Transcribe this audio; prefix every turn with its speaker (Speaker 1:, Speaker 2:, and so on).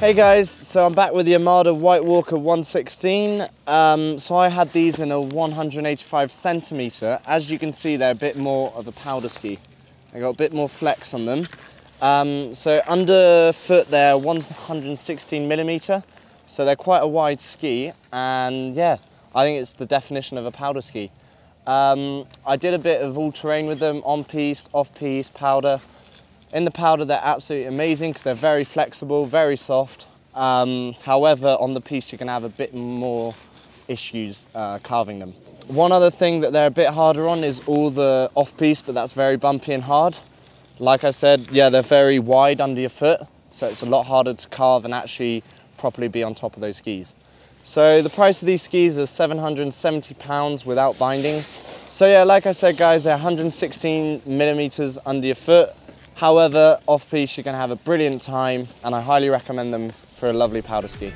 Speaker 1: Hey guys, so I'm back with the Armada Whitewalker 116. Um, so I had these in a 185 centimeter. As you can see, they're a bit more of a powder ski. They got a bit more flex on them. Um, so underfoot they're 116 millimeter. So they're quite a wide ski and yeah, I think it's the definition of a powder ski. Um, I did a bit of all terrain with them, on piste, off piste, powder. In the powder, they're absolutely amazing because they're very flexible, very soft. Um, however, on the piste, you're gonna have a bit more issues uh, carving them. One other thing that they're a bit harder on is all the off piste, but that's very bumpy and hard. Like I said, yeah, they're very wide under your foot, so it's a lot harder to carve and actually properly be on top of those skis. So the price of these skis is 770 pounds without bindings. So yeah, like I said guys, they're 116 millimeters under your foot. However, off-piste you're gonna have a brilliant time and I highly recommend them for a lovely powder ski.